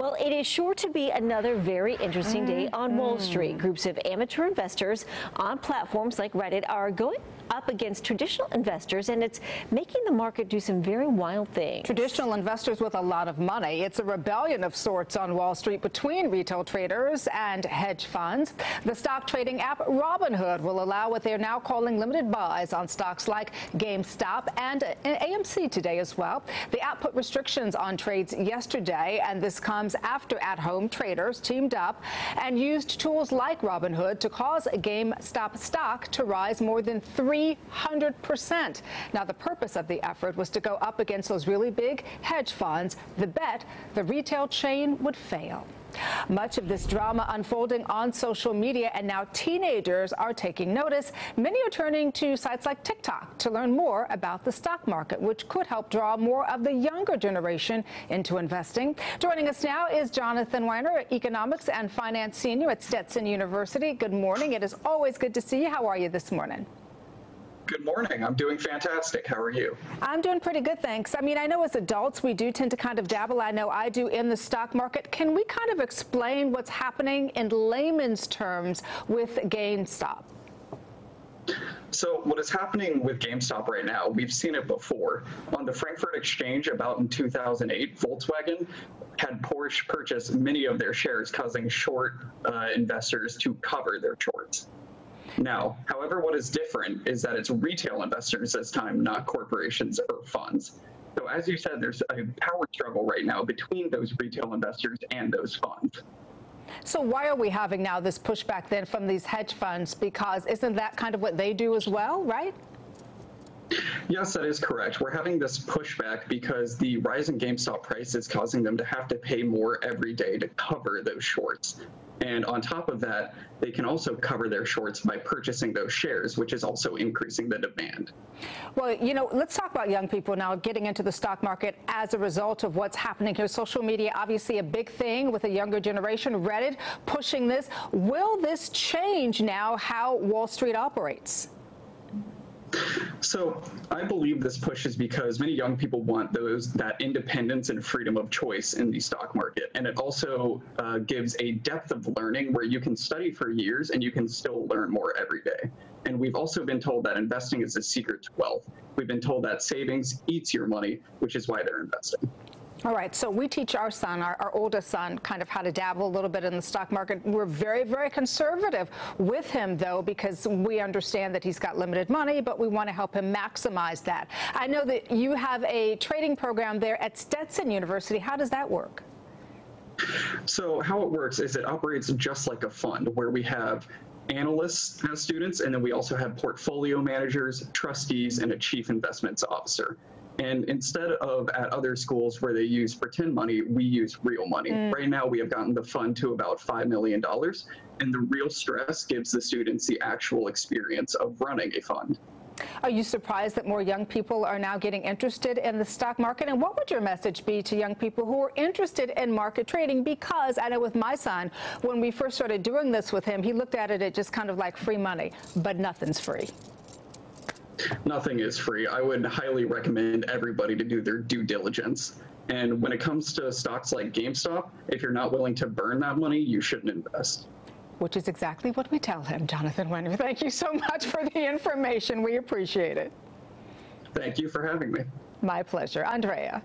Well, it is sure to be another very interesting day on Wall Street. Mm. Groups of amateur investors on platforms like Reddit are going up against traditional investors, and it's making the market do some very wild things. Traditional investors with a lot of money. It's a rebellion of sorts on Wall Street between retail traders and hedge funds. The stock trading app Robinhood will allow what they're now calling limited buys on stocks like GameStop and AMC today as well. The app put restrictions on trades yesterday, and this comes after at-home traders teamed up and used tools like Robinhood to cause GameStop stock to rise more than 300%. Now, the purpose of the effort was to go up against those really big hedge funds. The bet the retail chain would fail. Much of this drama unfolding on social media, and now teenagers are taking notice. Many are turning to sites like TikTok to learn more about the stock market, which could help draw more of the younger generation into investing. Joining us now is Jonathan Weiner, economics and finance senior at Stetson University. Good morning. It is always good to see you. How are you this morning? Good morning. I'm doing fantastic. How are you? I'm doing pretty good, thanks. I mean, I know as adults we do tend to kind of dabble. I know I do in the stock market. Can we kind of explain what's happening in layman's terms with GameStop? So what is happening with GameStop right now, we've seen it before. On the Frankfurt Exchange about in 2008, Volkswagen had Porsche purchase many of their shares, causing short uh, investors to cover their shorts. Now, however, what is different is that it's retail investors this time, not corporations or funds. So as you said, there's a power struggle right now between those retail investors and those funds. So why are we having now this pushback then from these hedge funds? Because isn't that kind of what they do as well, right? Yes, that is correct. We're having this pushback because the rise in GameStop price is causing them to have to pay more every day to cover those shorts. And on top of that, they can also cover their shorts by purchasing those shares, which is also increasing the demand. Well, you know, let's talk about young people now getting into the stock market as a result of what's happening here. Social media, obviously a big thing with a younger generation. Reddit pushing this. Will this change now how Wall Street operates? So I believe this push is because many young people want those that independence and freedom of choice in the stock market, and it also uh, gives a depth of learning where you can study for years and you can still learn more every day. And we've also been told that investing is a secret to wealth. We've been told that savings eats your money, which is why they're investing. All right, so we teach our son, our, our, oldest son, kind of how to dabble a little bit in the stock market. We're very, very conservative with him, though, because we understand that he's got limited money, but we want to help him maximize that. I know that you have a trading program there at Stetson University. How does that work? So how it works is it operates just like a fund where we have analysts as students, and then we also have portfolio managers, trustees, and a chief investments officer. And instead of at other schools where they use pretend money, we use real money. Mm. Right now, we have gotten the fund to about $5 million. And the real stress gives the students the actual experience of running a fund. Are you surprised that more young people are now getting interested in the stock market? And what would your message be to young people who are interested in market trading? Because I know with my son, when we first started doing this with him, he looked at it as just kind of like free money, but nothing's free. Nothing is free. I would highly recommend everybody to do their due diligence. And when it comes to stocks like GameStop, if you're not willing to burn that money, you shouldn't invest. Which is exactly what we tell him, Jonathan Weiner. Thank you so much for the information. We appreciate it. Thank you for having me. My pleasure. Andrea.